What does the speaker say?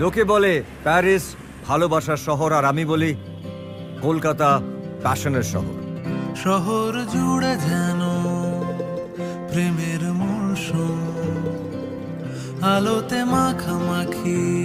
লোকে বলে প্যারিস ভালোবাসার শহর, আর আমি বলি কলকাতা প্যাশনের শহর। শহর জুড়ে যেন প্রেমের মরশুম, আলোতে মাখামাখি